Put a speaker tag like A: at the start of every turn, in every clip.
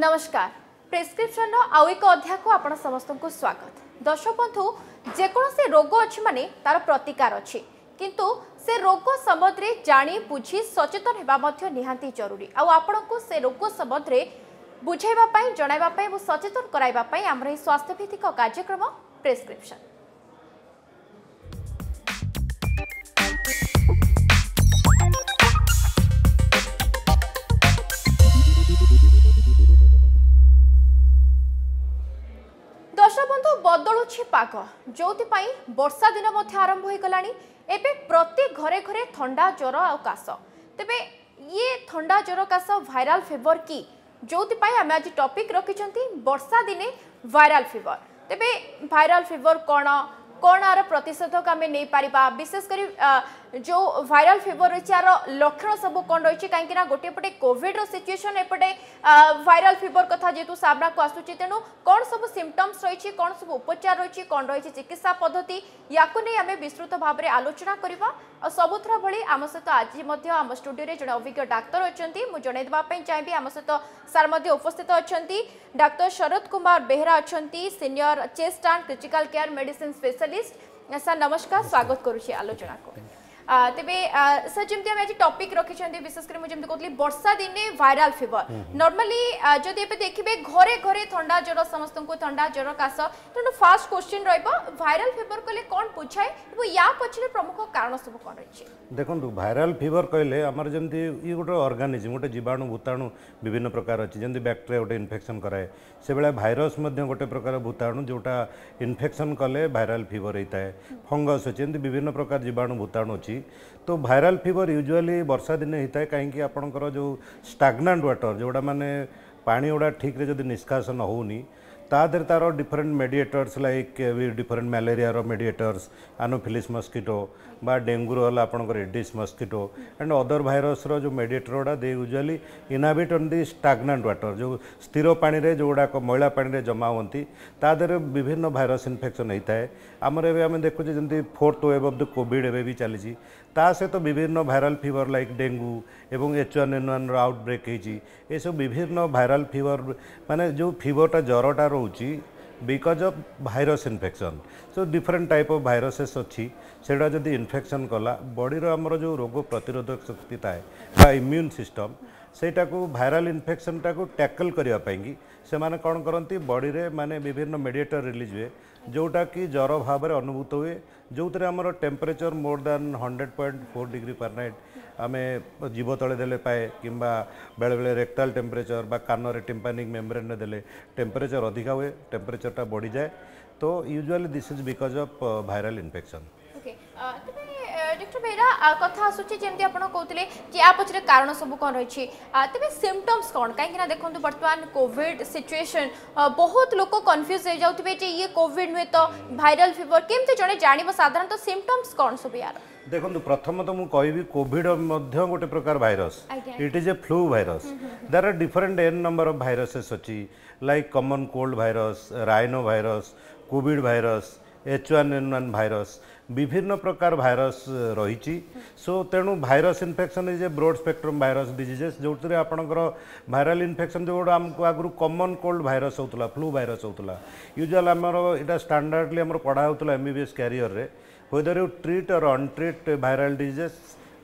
A: ନମସ୍କାର ପ୍ରେସ୍କ୍ରିପ୍ସନର ଆଉ ଏକ ଅଧ୍ୟାୟକୁ ଆପଣ ସମସ୍ତଙ୍କୁ ସ୍ୱାଗତ ଦର୍ଶକ ବନ୍ଧୁ ଯେକୌଣସି ରୋଗ ଅଛି ମାନେ ତାର ପ୍ରତିକାର ଅଛି କିନ୍ତୁ ସେ ରୋଗ ସମ୍ବନ୍ଧରେ ଜାଣି ବୁଝି ସଚେତନ ହେବା ମଧ୍ୟ ନିହାତି ଜରୁରୀ ଆଉ ଆପଣଙ୍କୁ ସେ ରୋଗ ସମ୍ବନ୍ଧରେ ବୁଝାଇବା ପାଇଁ ଜଣାଇବା ପାଇଁ ଏବଂ ସଚେତନ କରାଇବା ପାଇଁ ଆମର ଏହି ସ୍ୱାସ୍ଥ୍ୟଭିତ୍ତିକ କାର୍ଯ୍ୟକ୍ରମ ପ୍ରେସ୍କ୍ରିପ୍ସନ୍ ଅଛି ପାଗ ଯେଉଁଥିପାଇଁ ବର୍ଷା ଦିନ ମଧ୍ୟ ଆରମ୍ଭ ହୋଇଗଲାଣି ଏବେ ପ୍ରତି ଘରେ ଘରେ ଥଣ୍ଡା ଜ୍ୱର ଆଉ କାଶ ତେବେ ଇଏ ଥଣ୍ଡା ଜ୍ୱର କାଶ ଭାଇରାଲ ଫିଭର କି ଯେଉଁଥିପାଇଁ ଆମେ ଆଜି ଟପିକ୍ ରଖିଛନ୍ତି ବର୍ଷା ଦିନେ ଭାଇରାଲ ଫିଭର ତେବେ ଭାଇରାଲ ଫିଭର କ'ଣ କ'ଣ ଆର ପ୍ରତିଷେଧକ ଆମେ ନେଇପାରିବା ବିଶେଷ କରି जो भाइराल फिवर रही यार लक्षण सब कौन रही कहीं गोटेपटे कोविड्र सिचुएसन एपटे भाइराल फिवर कथा जेहेतु सामना को आसूची तेणु कौन सब सिमटम्स रही कौन सब उपचार रही कौन रही चिकित्सा पद्धति या नहीं आम विस्तृत भाव में आलोचना करवा और सबुथर भाई आम सहित आज आम स्टूडियो जड़े अभिज्ञ डाक्तर अच्छा मुझे जनईदेवाई चाहिए आम सहित सार उपस्थित अच्छा डाक्तर शरद कुमार बेहरा अच्छा senior chest and critical care medicine specialist sir নমস্কার স্বাগত করুছি আলোচনা तेरे सर जमी आज टपिक रखी विशेषकर मुझे कहती बर्षा दिन भाइराल फिवर नर्माली जो देखिए घरे घरे थंडा ज्वर समस्त को थंडा ज्वर काश तेनाली फास्ट क्वेश्चन रैराल फिवर कह कौन बुझाए या पचर प्रमुख कारण सब कौन रही देखो भाइराल फिवर कहले जमी गोटे अर्गानिजम गोटे जीवाणु
B: भूताणु विभिन्न प्रकार अच्छी जमी बैक्टेरिया गोटे इनफेक्शन कराए से भाइरस गोटे प्रकार भूताणु जोटा इनफेक्शन कले भाइराल फिवर होता है फंगस अच्छे विभिन्न प्रकार जीवाणु भूताणु अच्छी तो ଭାଇରାଲ ଫିଭର ୟୁଜୁଆଲି ବର୍ଷା ଦିନେ ହେଇଥାଏ କାହିଁକି ଆପଣଙ୍କର ଯେଉଁ ଷ୍ଟାଗ୍ନାଣ୍ଟ ୱାଟର ଯେଉଁଟା ମାନେ ପାଣି ଗୁଡ଼ା ଠିକ୍ରେ ଯଦି ନିଷ୍କାସନ ହେଉନି ତା ଦେହରେ ତା'ର ଡିଫରେଣ୍ଟ ମେଡ଼ିଏଟର୍ସ ଲାଇକ୍ ଡିଫରେଣ୍ଟ ମ୍ୟାଲେରିଆର ମେଡ଼ିଏଟର୍ସ ଆନୋଫିଲିସ୍ ମସ୍କିଟୋ বা dengue ହେଲା ଆପଣଙ୍କର Aedes mosquito and other virus ର ଯୋଉ mediator ଗୁଡ଼ା they usually inhabit on the stagnant water ଯୋଉ ସ୍ଥିର ପାଣିରେ ଯୋଉଗୁଡ଼ାକ ମଇଳା ପାଣିରେ ଜମା ହୁଅନ୍ତି ତା ଦେହରେ ବିଭିନ୍ନ ଭାଇରସ୍ ଇନଫେକ୍ସନ୍ ହେଇଥାଏ ଆମର ଏବେ ଆମେ ଦେଖୁଛେ ଯେମିତି fourth wave of the COVID ଏବେ ବି ଚାଲିଛି ତା ସହିତ ବିଭିନ୍ନ ଭାଇରାଲ୍ ଫିଭର୍ ଲାଇକ୍ ଡେଙ୍ଗୁ ଏବଂ ଏଚ୍ ୱାନ୍ ଏନ୍ ୱାନ୍ର ଆଉଟବ୍ରେକ୍ ହେଇଛି ଏସବୁ ବିଭିନ୍ନ ଭାଇରାଲ୍ ଫିଭର୍ ମାନେ ଯେଉଁ ଫିଭରଟା ଜ୍ୱରଟା ରହୁଛି because of virus infection. So different type of viruses ଅଛି ସେଇଟା ଯଦି infection କଲା ବଡ଼ିର ଆମର ଯେଉଁ ରୋଗ ପ୍ରତିରୋଧକ ଶକ୍ତି ଥାଏ ବା immune system ସେଇଟାକୁ ଭାଇରାଲ ଇନଫେକ୍ସନ୍ଟାକୁ ଟ୍ୟାକଲ୍ କରିବା ପାଇଁକି ସେମାନେ କ'ଣ କରନ୍ତି ବଡ଼ିରେ ମାନେ ବିଭିନ୍ନ ମେଡ଼ିଏଟର୍ ରିଲିଜ୍ ହୁଏ ଯେଉଁଟାକି ଜ୍ୱର ଭାବରେ ଅନୁଭୂତ ହୁଏ ଯେଉଁଥିରେ ଆମର temperature more than hundred point four degree Fahrenheit आम जीव तले देले कि बेले बेले रेक्टाल टेम्परेचर बा कान रे टिम्पानिक मेम्ब्रेन रे टेम्परेचर अधिका हुए टेम्परेचरटा बढ़ी जाए तो usually this is because of
A: viral infection okay doctor Behera କଥା ଆସୁଛି ଯେମିତି ଆପଣ କହୁଥିଲେ କି ୟା ପଛରେ କାରଣ ସବୁ କ'ଣ ରହିଛି ତେବେ ସିମ୍ପଟମ୍ସ କ'ଣ କାହିଁକିନା ଦେଖନ୍ତୁ ବର୍ତ୍ତମାନ କୋଭିଡ଼ ସିଚୁଏସନ୍ ବହୁତ ଲୋକ କନଫ୍ୟୁଜ୍ ହେଇଯାଉଥିବେ ଯେ ଇଏ କୋଭିଡ଼ ନୁହେଁ ତ ଭାଇରାଲ୍ ଫିଭର କେମିତି ଜଣେ ଜାଣିବ ସାଧାରଣତଃ ସିମ୍ପଟମ୍ସ କ'ଣ ସବୁ ୟାର
B: ଦେଖନ୍ତୁ ପ୍ରଥମ ତ ମୁଁ କହିବି କୋଭିଡ଼ ମଧ୍ୟ ଗୋଟେ ପ୍ରକାର virus it is a flu virus there are different N number of viruses ଅଛି like common cold virus rhino virus COVID virus H one N one virus বিভিন্ন প্রকার ভাইরস রয়েছে so তেণু virus infection is a broad spectrum virus diseases যেউথিরে আপনার viral infection যেগুলো আমাকে আগুর common cold virus হোলা flu virus হোলা ୟୁଜୁଆଲ୍ ଆମର ଏଇଟା ଷ୍ଟାଣ୍ଡାର୍ଡ଼ଲି ଆମର ପଢ଼ା ହେଉଥିଲା M B B S କ୍ୟାରିୟର୍ରେ whether you treat or untreat viral diseases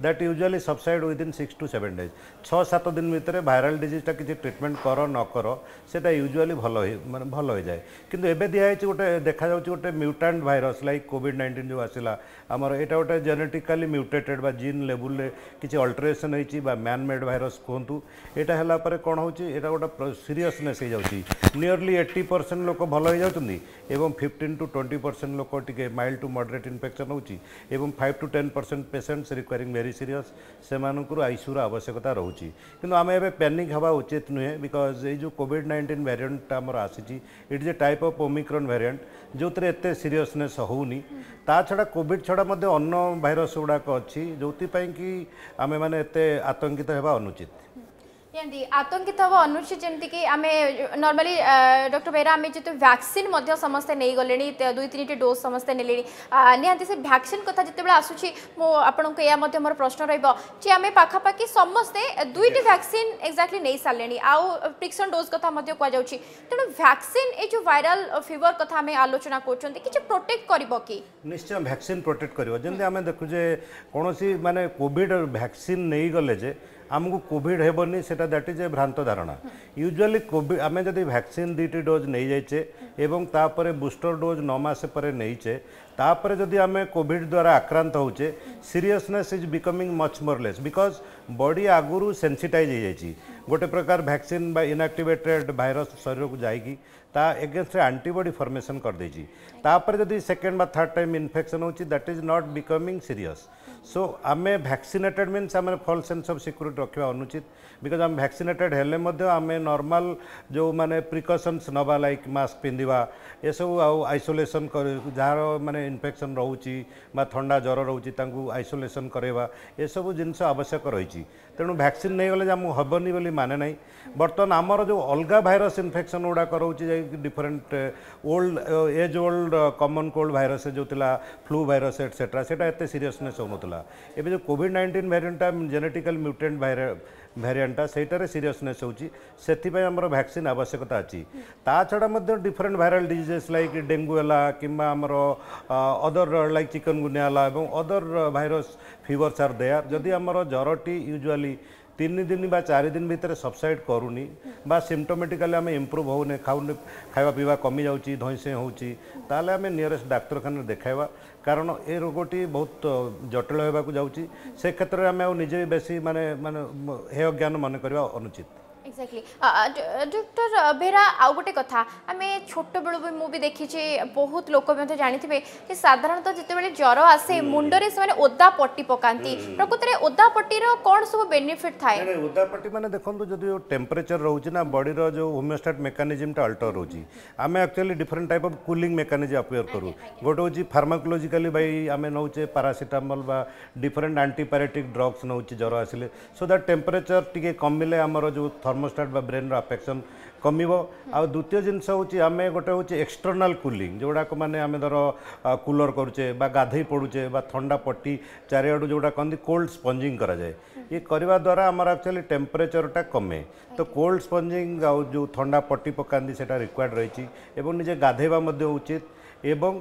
B: that usually subside within six to seven days ছ সাত দিন ভিতরে ভাইরাল ডিজিজটা কিছু ট্রিটমেন্ট কর ন কর সেটা ইউজুয়ালি ভাল মানে ভাল হয়ে যায় কিন্তু এবে দিয়া হয়েছে গোটে দেখা যাচ্ছে গোটে mutant virus like COVID nineteen যে আসিলা আমার এটা গোটে জেনেটিকালি মিউটেটেড বা জিন লেভেলরে কিছু অল্টরেসন হয়েছি বা ম্যান মেড ভাইরস কুহতু এটা হেলা পরে কোণ হচ্ছে এটা গোটা সিরিয়সনেস হয়ে যাচ্ছে নিয়রলি এইটি পরসেন্ট লোক ভাল হয়ে যাচ্ছেন এবং ফিফটিন টু টোয়েন্টি পরসেন্ট লোক টিকে মাইল্ড টু মডরেট ইনফেকশন হচ্ছে এবং five to ten percent patients requiring very serious সেমানঙ্কর আইসিউর আবশ্যকতা রয়েছে ହେଉଛି କିନ୍ତୁ ଆମେ ଏବେ ପ୍ୟାନିକ୍ ହେବା ଉଚିତ ନୁହେଁ ବିକଜ୍ ଏଇ ଯେଉଁ କୋଭିଡ଼ ନାଇଣ୍ଟିନ୍ ଭ୍ୟାରିଆଣ୍ଟ ଆମର ଆସିଛି it is a type of omicron variant ଯେଉଁଥିରେ ଏତେ ସିରିୟସନେସ୍ ହେଉନି ତା ଛଡ଼ା କୋଭିଡ଼ ଛଡ଼ା ମଧ୍ୟ ଅନ୍ୟ ଭାଇରସ୍ ଗୁଡ଼ାକ ଅଛି ଯେଉଁଥିପାଇଁ କି ଆମେମାନେ ଏତେ ଆତଙ୍କିତ ହେବା ଅନୁଚିତ
A: ଯେମିତି ଆତଙ୍କିତ ହେବ ଅନୁଛି ଯେମିତିକି ଆମେ ନର୍ମାଲି ଡକ୍ଟର ବେହେରା ଆମେ ଯେହେତୁ ଭ୍ୟାକ୍ସିନ୍ ମଧ୍ୟ ସମସ୍ତେ ନେଇଗଲେଣି ଦୁଇ ତିନିଟି ଡୋଜ୍ ସମସ୍ତେ ନେଲେଣି ନିହାତି ସେ ଭ୍ୟାକ୍ସିନ୍ କଥା ଯେତେବେଳେ ଆସୁଛି ମୁଁ ଆପଣଙ୍କୁ ଏହା ମଧ୍ୟ ମୋର ପ୍ରଶ୍ନ ରହିବ ଯେ ଆମେ ପାଖାପାଖି ସମସ୍ତେ ଦୁଇଟି ଭ୍ୟାକ୍ସିନ୍ ଏକ୍ଜାକ୍ଟଲି ନେଇସାରିଲେଣି ଆଉ ପ୍ରିକ୍ସନ୍ ଡୋଜ୍ କଥା ମଧ୍ୟ କୁହାଯାଉଛି ତେଣୁ ଭ୍ୟାକ୍ସିନ୍ ଏ ଯେଉଁ ଭାଇରାଲ୍ ଫିଭର୍ କଥା ଆମେ ଆଲୋଚନା କରୁଛନ୍ତି କିଛି ପ୍ରୋଟେକ୍ଟ କରିବ କି
B: ନିଶ୍ଚୟ ଭ୍ୟାକ୍ସିନ୍ ପ୍ରୋଟେକ୍ଟ କରିବ ଯେମିତି ଆମେ ଦେଖୁ ଯେ କୌଣସି ମାନେ କୋଭିଡ଼ ଭ୍ୟାକ୍ସିନ୍ ନେଇଗଲେ ଯେ ଆମକୁ କୋଭିଡ଼ ହେବନି ସେଟା ଦ୍ୟାଟ୍ ଇଜ୍ ଏ ଭ୍ରାନ୍ତ ଧାରଣା ୟୁଜୁଆଲି କୋଭିଡ଼ ଆମେ ଯଦି ଭ୍ୟାକ୍ସିନ୍ ଦୁଇଟି ଡୋଜ୍ ନେଇଯାଇଛେ ଏବଂ ତାପରେ ବୁଷ୍ଟର ଡୋଜ୍ ନଅ ମାସ ପରେ ନେଇଛେ ତାପରେ ଯଦି ଆମେ କୋଭିଡ଼ ଦ୍ୱାରା ଆକ୍ରାନ୍ତ ହେଉଛେ seriousness is becoming much more less because body ଆଗରୁ ସେନ୍ସିଟାଇଜ୍ ହେଇଯାଇଛି ଗୋଟେ ପ୍ରକାର ଭ୍ୟାକ୍ସିନ୍ ବା ଇନାକ୍ଟିଭେଟେଡ୍ ଭାଇରସ୍ ଶରୀରକୁ ଯାଇକି ତା ଏଗେନଷ୍ଟରେ ଆଣ୍ଟିବଡି ଫର୍ମେସନ୍ କରିଦେଇଛି ତାପରେ ଯଦି ସେକେଣ୍ଡ ବା ଥାର୍ଡ଼ ଟାଇମ୍ ଇନଫେକ୍ସନ୍ ହେଉଛି that is not becoming serious so आम भैक्सीनेटेड मीन्स आम फल सेन्स अफ सिक्यूरीटी रखा अनुचित बिकज आम भैक्सीनेटेड हेले आम नर्माल जो मैंने प्रिकसन्स नवा लाइक मास्क पिंधा ये सब आइसोलेसन कर जार मैंने इनफेक्शन रोचे थंडा ज्वर रोचे आइसोलेसन करवा ये सब जिन आवश्यक रही तेणु भैक्सीन नहीं गले आम हेनी बोली माने ना बर्तमान आमर जो अलग भाइरस इनफेक्शन गुड़ाक रोचे different old age old common cold virus जो थी फ्लू भाइरस एटसेट्रा से सीरीयसनेस हो ହେଇଗଲା ଏବେ ଯେଉଁ କୋଭିଡ଼ ନାଇଣ୍ଟିନ୍ ଭ୍ୟାରିଏଣ୍ଟଟା ଜେନେଟିକାଲ ମ୍ୟୁଟେଣ୍ଟ ଭ୍ୟାରିଏଣ୍ଟଟା ସେଇଟାରେ ସିରିୟସନେସ୍ ହେଉଛି ସେଥିପାଇଁ ଆମର ଭ୍ୟାକ୍ସିନ୍ ଆବଶ୍ୟକତା ଅଛି ତା ଛଡ଼ା ମଧ୍ୟ different viral diseases like dengue ହେଲା କିମ୍ବା ଆମର ଅଦର ଲାଇକ୍ ଚିକନଗୁନିଆ ହେଲା ଏବଂ other virus fevers are there ଯଦି ଆମର ଜ୍ୱରଟି ୟୁଜୁଆଲି ତିନି ଦିନ ବା ଚାରି ଦିନ ଭିତରେ ସବସାଇଡ଼ କରୁନି ବା ସିମ୍ପଟୋମେଟିକାଲି ଆମେ ଇମ୍ପ୍ରୁଭ୍ ହେଉନି ଖାଉନି ଖାଇବା ପିଇବା କମିଯାଉଛି ଧଇଁସଇଁ ହେଉଛି ତାହେଲେ ଆମେ ନିୟରେଷ୍ଟ ଡାକ୍ତରଖାନାରେ ଦେଖାଇବା କାରଣ ଏ ରୋଗଟି ବହୁତ ଜଟିଳ ହେବାକୁ ଯାଉଛି ସେ କ୍ଷେତ୍ରରେ ଆମେ ଆଉ ନିଜେ ବି ବେଶୀ ମାନେ ମାନେ ହେୟ ଜ୍ଞାନ ମନେ କରିବା ଅନୁଚିତ
A: ଏକ୍ଜାକ୍ଟଲି ଡକ୍ଟର ବେହେରା ଆଉ ଗୋଟେ କଥା ଆମେ ଛୋଟବେଳୁ ବି ମୁଁ ବି ଦେଖିଛି ବହୁତ ଲୋକ ମଧ୍ୟ ଜାଣିଥିବେ ଯେ ସାଧାରଣତଃ ଯେତେବେଳେ ଜ୍ୱର ଆସେ ମୁଣ୍ଡରେ ସେମାନେ ଓଦା ପଟି ପକାନ୍ତି ପ୍ରକୃତରେ ଓଦା ପଟିର କ'ଣ ସବୁ ବେନିଫିଟ୍ ଥାଏ
B: ଓଦା ପଟି ମାନେ ଦେଖନ୍ତୁ ଯଦି ଟେମ୍ପରେଚର ରହୁଛି ନା ବଡିର ଯେଉଁ ହୋମିଓଷ୍ଟାଟ୍ ମେକାନିଜିମ୍ଟା ଅଲ୍ଟର ରହୁଛି ଆମେ actually different type of cooling mechanism apply କରୁ ଗୋଟେ ହେଉଛି ଫାର୍ମାକୋଲୋଜିକାଲି ବାଇ ଆମେ ନେଉଛେ ପାରାସିଟାମଲ୍ ବା ଡିଫରେଣ୍ଟ আন্টিপারেটিক ଡ୍ରଗ୍ସ নেউছি জ্বর ଆସିଲେ ସୋ দ্যাট টেম্পরেচর ଟିକେ କମିଲେ ଆମର ଯେଉଁ থর্ম ଥର୍ମୋଷ୍ଟାଟ୍ ବା ବ୍ରେନ୍ର ଆଫେକ୍ସନ୍ କମିବ ଆଉ ଦ୍ୱିତୀୟ ଜିନିଷ ହେଉଛି ଆମେ ଗୋଟେ ହେଉଛି ଏକ୍ସଟର୍ନାଲ୍ କୁଲିଂ ଯେଉଁଗୁଡ଼ାକ ମାନେ ଆମେ ଧର କୁଲର୍ କରୁଛେ ବା ଗାଧେଇ ପଡ଼ୁଛେ ବା ଥଣ୍ଡା ପଟି ଚାରିଆଡ଼ୁ ଯେଉଁଟା କହନ୍ତି କୋଲ୍ଡ ସ୍ପଞ୍ଜିଂ କରାଯାଏ ଇଏ କରିବା ଦ୍ୱାରା ଆମର ଆକ୍ଚୁଆଲି ଟେମ୍ପରେଚର୍ଟା କମେ ତ କୋଲ୍ଡ ସ୍ପଞ୍ଜିଂ ଆଉ ଯେଉଁ ଥଣ୍ଡା ପଟି ପକାନ୍ତି ସେଇଟା ରିକ୍ୱାର୍ଡ଼ ରହିଛି ଏବଂ ନିଜେ ଗାଧେଇବା ମଧ୍ୟ ଉଚିତ ଏବଂ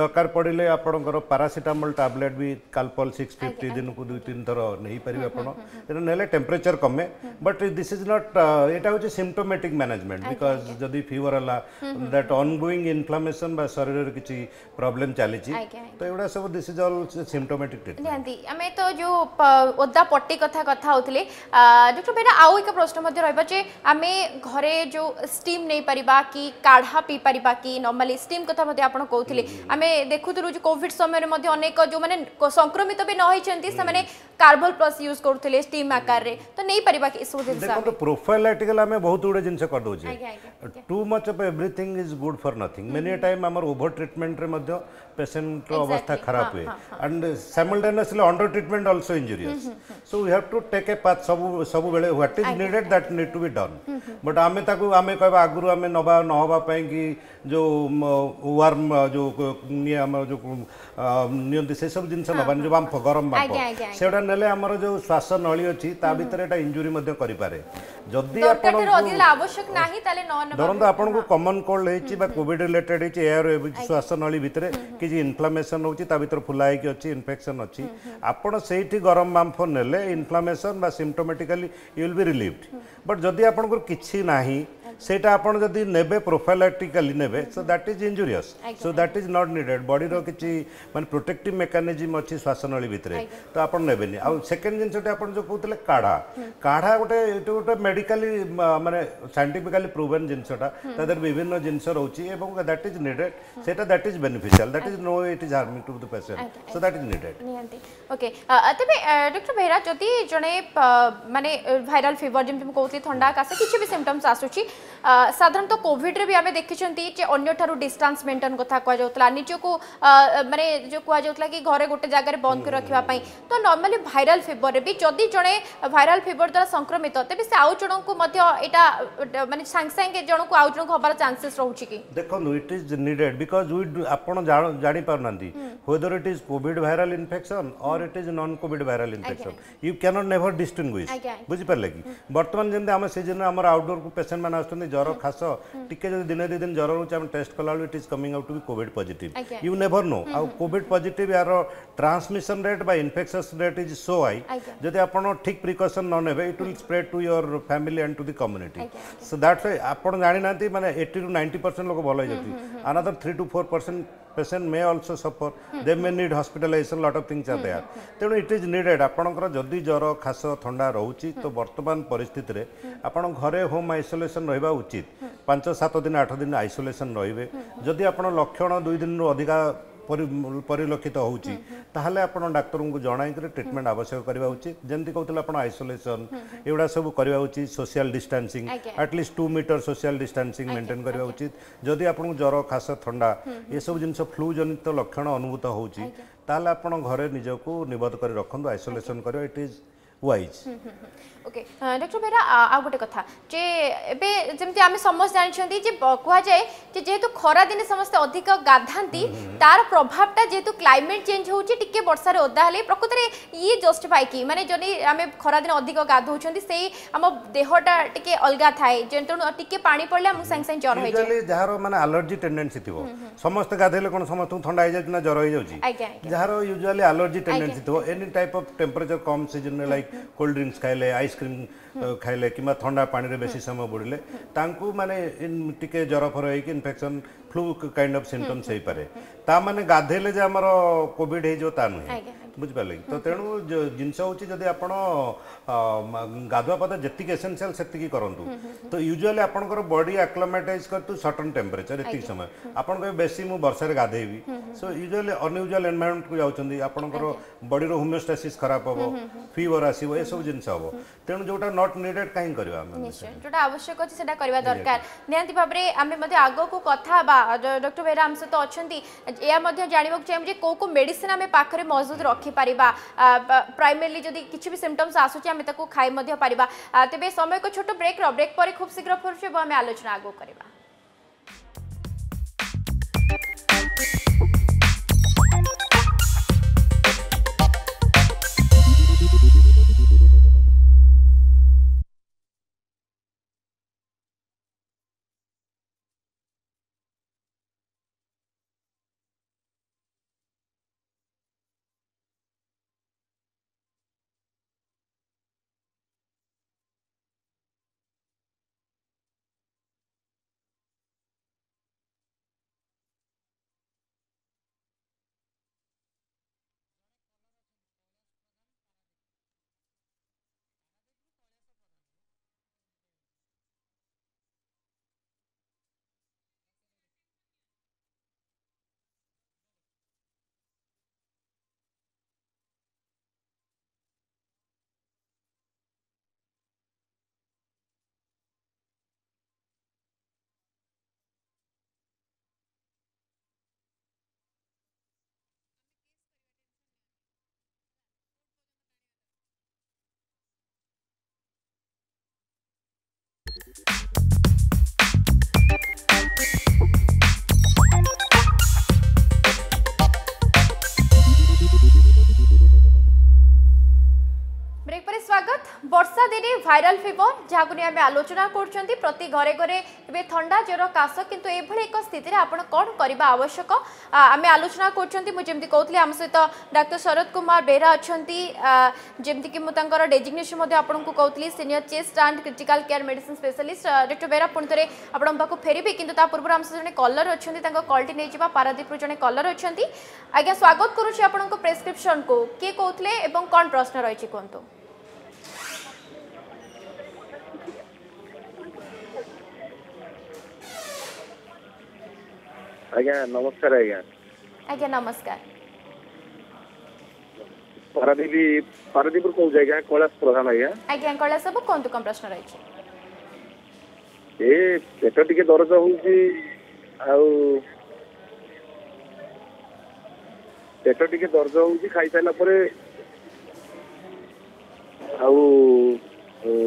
B: দরকার পড়লে আপনার প্যারাসিটামল ট্যাবলেট বি কালপল সিক্স ফিফটি দিনকু দুই তিন থর নেইপারে আপনার এটা নেলে টেম্পরেচর কমে বট দিস ইজ নট এটা হচ্ছে সিমটোমেটিক ম্যানেজমেন্ট বিকজ যদি ফিভর হল দ্যাট অনগোইং ইনফ্লামেসন বা শরীরের
A: কিছু
B: প্রোবলেম চালিছি তো এগুলা সব this is all
A: symptomatic treatment আমি তো যে ଓଦା ପଟି କଥା କଥା ହେଉଥିଲେ ଡକ୍ଟର ବେହେରା ଆଉ ଏକ ପ୍ରଶ୍ନ ମଧ୍ୟ ରହିବ ଯେ ଆମେ ଘରେ ଯେଉଁ ଷ୍ଟିମ୍ ନେଇପାରିବା କି କାଢ଼ା ପିଇପାରିବା କି ନର୍ମାଲି ଷ୍ଟିମ୍ କଥା ମଧ୍ୟ ଆପଣ କହୁଥିଲେ ଆମେ आम देखुल कॉविड समय में जो मैंने संक्रमित भी नई कार्बल प्लस यूज
B: करते स्टीम आकार तो नहीं पार्टी कि
A: सब देखो
B: आम बहुत गुड़े जिनसे too much of everything is good for nothing many time आम ओभर ट्रिटमेंट में पेसेंटर अवस्था खराब हुए and simultaneously under treatment also injurious so we have to take a path सब सब बेले what is needed that need to be done but आम आम कह आगुरी आम ना जो ୱାର୍ମ ଯେଉଁ ଆମର ଯେଉଁ ନିଅନ୍ତି ସେସବୁ ଜିନିଷ ନେବାନି ଯେଉଁ ବାମ୍ଫ ଗରମ ବାମ୍ଫ ସେଗୁଡ଼ା ନେଲେ ଆମର ଯେଉଁ ଶ୍ୱାସ ନଳୀ ଅଛି ତା ଭିତରେ ଏଇଟା ଇଞ୍ଜୁରି ମଧ୍ୟ କରିପାରେ ଯଦି
A: ଆପଣ
B: ଧରନ୍ତୁ ଆପଣଙ୍କୁ କମନ୍ କୋଲ୍ଡ ହେଇଛି ବା କୋଭିଡ୍ ରିଲେଟେଡ୍ ହେଇଛି ଏୟାର ଶ୍ୱାସ ନଳୀ ଭିତରେ କିଛି ଇନଫ୍ଲାମେସନ୍ ହେଉଛି ତା ଭିତରେ ଫୁଲା ହେଇକି ଅଛି ଇନଫେକ୍ସନ୍ ଅଛି ଆପଣ ସେଇଠି ଗରମ ବାମ୍ଫ ନେଲେ ଇନଫ୍ଲାମେସନ୍ ବା symptomatically you will be relieved but ଯଦି ଆପଣଙ୍କର କିଛି ନାହିଁ सेटा आपण जदि नेबे प्रोफाइलेटिकली नेबे so that is injurious so that is not needed body रो किछि माने प्रोटेक्टिव मेकानिजम अछि श्वासनली भितरे तो आपण नेबेनी आ सेकंड जिनसे आपण जो कहतले काढा काढा गोटे इटु गोटे मेडिकली माने साइंटिफिकली प्रूवन जिनसेटा तदर विभिन्न जिनस रहउछि एवं दैट इज नीडेड सेटा that is beneficial that is no it
A: is harming to the patient so that is needed okay तबे डॉक्टर बेहरा जति जने माने वायरल फीवर जिम को कहतले ठंडा कासे किछि भी सिम्टम्स आसुछि साधारण तो कोविड रे भी आम देखी अंतर डिस्टान्स मेन्टेन क्या निज को मानने जो कहला कि घर गोटे जगह बंद कर रखापी hmm. तो नर्माली भाइराल फिवर में भी जदि जड़े भाइराल फिवर द्वारा संक्रमित तेज से आउ जन को सांगे सांगे जन आउ
B: जन को हमारे चानसेस रोचे कि देखो इट इज निडेड बिकज आप जापार ना whether it is COVID viral infection और it is non COVID viral
A: infection
B: you cannot never distinguish बुझीपारे कि बर्तमान जमी सीजन आउटडोर को पेसेंट मैंने জ্বর খাস টিকে যদি দিনে দুই দিন জ্বর রয়েছে আমি test কলাবেলে it is coming out to be
A: COVID
B: positive you never know আউ কোভিড পজিটিভ ইয়ার ট্রান্সমিশন রেট বা infection rate is so
A: high
B: যদি আপনার ঠিক প্রিকসন ন নেবে it will spread to your family and to the community
A: so that's
B: আপনার জাঁ না মানে এইটি রু নাইন্টি পরসেন্ট লোক ভালো হয়ে যাচ্ছে another three to four percent patient may also suffer they may need hospitalization lot of things are there ତେଣୁ it is needed ଆପଣଙ୍କର ଯଦି ଜ୍ୱର ଖାସ ଥଣ୍ଡା ରହୁଛି ତ ବର୍ତ୍ତମାନ ପରିସ୍ଥିତିରେ ଆପଣ ଘରେ ହୋମ୍ ଆଇସୋଲେସନ୍ ରହିବା ଉଚିତ ପାଞ୍ଚ ସାତ ଦିନ ଆଠ ଦିନ ଆଇସୋଲେସନ୍ ରହିବେ ଯଦି ଆପଣ ଲକ୍ଷଣ ଦୁଇ ଦିନରୁ ଅଧିକା ପରିଲକ୍ଷିତ ହେଉଛି ତାହେଲେ ଆପଣ ଡାକ୍ତରଙ୍କୁ ଜଣାଇକରି ଟ୍ରିଟମେଣ୍ଟ ଆବଶ୍ୟକ କରିବା ଉଚିତ ଯେମିତି କହୁଥିଲେ ଆପଣ ଆଇସୋଲେସନ୍ ଏଗୁଡ଼ା ସବୁ କରିବା ଉଚିତ social distancing at least two metre social distancing maintain କରିବା ଉଚିତ ଯଦି ଆପଣଙ୍କୁ ଜ୍ୱର ଖାସ ଥଣ୍ଡା ଏସବୁ ଜିନିଷ ଫ୍ଲୁ ଜନିତ ଲକ୍ଷଣ ଅନୁଭୂତ ହେଉଛି ତାହେଲେ ଆପଣ ଘରେ ନିଜକୁ ନିବଦ୍ଧ କରି ରଖନ୍ତୁ ଆଇସୋଲେସନ୍ କରିବେ it is wise
A: okay doctor Behera ଆଉ ଗୋଟେ କଥା ଯେ ଏବେ ଯେମିତି ଆମେ ସମସ୍ତେ ଜାଣିଛନ୍ତି ଯେ କୁହାଯାଏ ଯେ ଯେହେତୁ ଖରାଦିନେ ସମସ୍ତେ ଅଧିକ ଗାଧାନ୍ତି ତାର ପ୍ରଭାବଟା ଯେହେତୁ କ୍ଲାଇମେଟ୍ ଚେଞ୍ଜ ହେଉଛି ଟିକେ ବର୍ଷାରେ ଓଦା ହେଲେ ପ୍ରକୃତରେ ଇଏ ଜଷ୍ଟିଫାଏ କି ମାନେ ଯଦି ଆମେ ଖରାଦିନେ ଅଧିକ ଗାଧଉଛନ୍ତି ସେଇ ଆମ ଦେହଟା ଟିକେ ଅଲଗା ଥାଏ ତେଣୁ ଟିକେ ପାଣି ପଡ଼ିଲେ ଆମକୁ ସାଙ୍ଗେ ସାଙ୍ଗେ ଜ୍ୱର ହେଇଯାଏ
B: ଯାହାର ମାନେ ଆଲର୍ଜି ଟେଣ୍ଡେନ୍ସି ଥିବ ସମସ୍ତେ ଗାଧେଇଲେ କ'ଣ ସମସ୍ତଙ୍କୁ ଥଣ୍ଡା ହେଇଯାଉଛି ନା ଜ୍ୱର ହେଇଯାଉଛି ଯାହାର ୟୁଜୁଆଲି ଆଲର୍ଜି ଟେଣ୍ଡେନ୍ସି ଥିବ ଏନି ଟାଇପ୍ ଅଫ୍ ଟେମ୍ପରେଚର କମ୍ ସିଜନରେ ଲାଇକ୍ କୋଲ୍ଡ ଡ୍ରିଙ୍କସ୍ ଖାଇଲେ ଆଇସ୍ ଆଇସ୍କ୍ରିମ୍ ଖାଇଲେ କିମ୍ବା ଥଣ୍ଡା ପାଣିରେ ବେଶୀ ସମୟ ବୁଡ଼ିଲେ ତାଙ୍କୁ ମାନେ ଟିକେ ଜ୍ୱର ଫର ହେଇକି infection flu kind of symptoms ହେଇପାରେ ତା ମାନେ ଗାଧେଇଲେ ଯେ ଆମର କୋଭିଡ଼ ହେଇଯିବ ତା ନୁହେଁ ବୁଝିପାରିଲେ ତ ତେଣୁ ଜିନିଷ ହେଉଛି ଯଦି ଆପଣ ଗାଧୁଆ ପାଧୁଆ ଯେତିକି ଏସେନ୍ସିଆଲ ସେତିକି କରନ୍ତୁ ତ ୟୁଜୁଆଲି ଆପଣଙ୍କର ବଡି ଆକ୍ଲାମାଟାଇଜ କରିଛୁ ସଟନ୍ ଟେମ୍ପରେଚର ଏତିକି ସମୟ ଆପଣ କହିବେ ବେଶୀ ମୁଁ ବର୍ଷାରେ ଗାଧେଇବି ସୋ ୟୁଜୁଆଲି ଅନ୍ୟୁଜୁଆଲ ଏନଭାରମେଣ୍ଟକୁ ଯାଉଛନ୍ତି ଆପଣଙ୍କର ବଡିର ହୋମିଓଷ୍ଟାସିସ୍ ଖରାପ ହବ ଫିଭର ଆସିବ ଏସବୁ ଜିନିଷ ହବ ତେଣୁ ଯୋଉଟା ନଟ୍ ନିଡେଡ୍ କାହିଁ କରିବା ଆମେ
A: ଯୋଉଟା ଆବଶ୍ୟକ ଅଛି ସେଟା କରିବା ଦରକାର ନିହାତି ଭାବରେ ଆମେ ମଧ୍ୟ ଆଗକୁ କଥା ହେବା ଡକ୍ଟର ବେହେରା ଆମ ସହିତ ଅଛନ୍ତି ଏହା ମଧ୍ୟ ଜାଣିବାକୁ ଚାହିଁବୁ ଯେ କୋଉ କୋଉ ମେଡିସିନ ଆମେ ପାଖରେ ମଜବୁତ ରଖିପାରିବା ପ୍ରାଇମେରିଲି ଯଦି କିଛି ବି ସିମ୍ପଟମ୍ସ ଆସୁଛି ଆମେ ତାକୁ ଖାଇ ମଧ୍ୟ ପାରିବା ତେବେ ସମୟକୁ ଛୋଟ ବ୍ରେକ୍ର ବ୍ରେକ୍ ପରେ ଖୁବ୍ ଶୀଘ୍ର ଫେରୁଛୁ ଏବଂ ଆମେ ଆଲୋଚନା ଆଗକୁ କରିବା স্বাগত বর্ষা দিনে ভাইরাল ফিভর যা আমি আলোচনা করছেন প্রতি ঘরে ঘরে এবে থা জ্বর কাশ কিন্তু এভাবে এক স্থিতি আপনার কম করা আবশ্যক আমি আলোচনা করছেন যেমি কৌলি আম সহ ডাক্তার শরদ কুমার বেহরা অমিকি তাঁর ডেজিগনেসন আপনার কৌলি senior chest and critical care medicine specialist doctor Behera পুঁ থে আপনার পাখ ফেরবি কিন্তু তা পূর্ব আমার জন কলর অনেক তাঁর কলটি নিয়ে যা পারাদ্বীপর জন কলর অনেক আজ্ঞা স্বাগত করছি আপনার প্রেসক্রিপশন কু কি কৌলে এবং কম প্রশ্ন রয়েছে কুহতু
C: ଆଜ୍ଞା ନମସ୍କାର ଆଜ୍ଞା
A: ଆଜ୍ଞା ନମସ୍କାର
C: ପାରାଦୀପ ପାରାଦୀପରୁ କହୁଛି ଆଜ୍ଞା କୈଳାସ ପ୍ରଧାନ ଆଜ୍ଞା
A: ଆଜ୍ଞା କୈଳାସ ବାବୁ କୁହନ୍ତୁ କ'ଣ ପ୍ରଶ୍ନ ରହିଛି
C: ଏ ପେଟ ଟିକେ ଦରଜ ହଉଛି ଆଉ ପେଟ ଟିକେ ଦରଜ ହଉଛି ଖାଇସାରିଲା ପରେ ଆଉ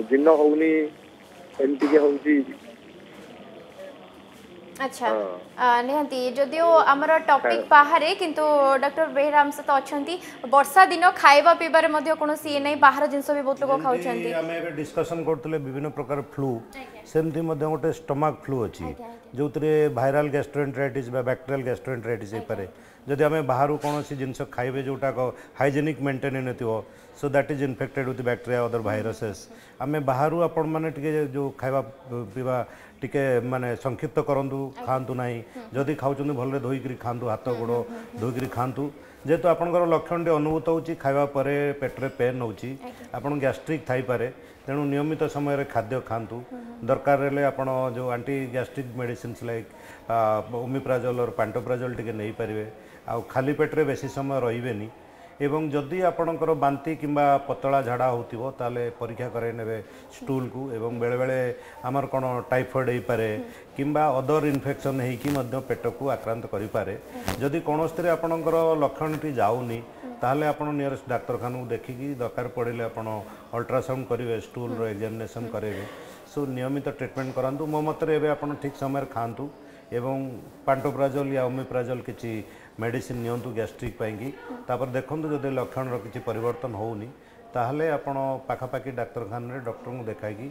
C: ଜୀର୍ଣ୍ଣ ହଉନି ଏମିତି ଟିକେ ହଉଛି
B: अच्छा प्रकार फ्लू गोटे स्टमक फ्लू अच्छी जो थे भाइराल गैस्ट्रोट्राइट बैक्टेरियल बाहर कौन जिन खाइबे जोटाक hygienic maintain so that is infected with बाहर आपण जो खावा पीवा ଟିକେ ମାନେ ସଂକ୍ଷିପ୍ତ କରନ୍ତୁ ଖାଆନ୍ତୁ ନାହିଁ ଯଦି ଖାଉଛନ୍ତି ଭଲରେ ଧୋଇକିରି ଖାଆନ୍ତୁ ହାତ ଗୋଡ଼ ଧୋଇକିରି ଖାଆନ୍ତୁ ଯେହେତୁ ଆପଣଙ୍କର ଲକ୍ଷଣଟି ଅନୁଭୂତ ହେଉଛି ଖାଇବା ପରେ ପେଟରେ ପେନ୍ ହେଉଛି ଆପଣ ଗ୍ୟାଷ୍ଟ୍ରିକ୍ ଥାଇପାରେ ତେଣୁ ନିୟମିତ ସମୟରେ ଖାଦ୍ୟ ଖାଆନ୍ତୁ ଦରକାର ହେଲେ ଆପଣ ଯେଉଁ anti gastric medicines like omeprazole or pantoprazole ଟିକେ ନେଇପାରିବେ ଆଉ ଖାଲି ପେଟରେ ବେଶୀ ସମୟ ରହିବେନି এবং যদি আপনার বাতি কিংবা পতলা ঝাড়া হোথিব তাহলে পরীক্ষা করাই নেবে স্টুল কু এবং বেড়ে বেড়ে আমার কোণ টাইফয়েড হইপারে কিংবা অদর ইনফেকশন হয়েকি পেটকু আক্রান্ত করে যদি কোণসে আপনার লক্ষণটি যাওনি তাহলে আপনার নিয়রেস্ট ডাক্তারখানু দেখি দরকার পড়লে আপনার অল্ট্রাসাউন্ড করবে স্টুলর এক্সামিনেসন করবে সো নিয়মিত ট্রিটমেন্ট করতু মো মতরে এবার আপনার ঠিক সময় খাঁতু এবং পান্টোপ্রাজোল ইয়া ওমিপ্রাজোল কিছু মেডিসিন নিয়ন্তু ଗ୍ୟାଷ୍ଟ୍ରିକ୍ ପାଇଁକି ତାପରେ ଦେଖନ୍ତୁ ଯଦି ଲକ୍ଷଣର କିଛି ପରିବର୍ତ୍ତନ ହେଉନି ତାହେଲେ ଆପଣ ପାଖାପାଖି ଡାକ୍ତରଖାନାରେ ଡକ୍ଟରଙ୍କୁ ଦେଖାଇକି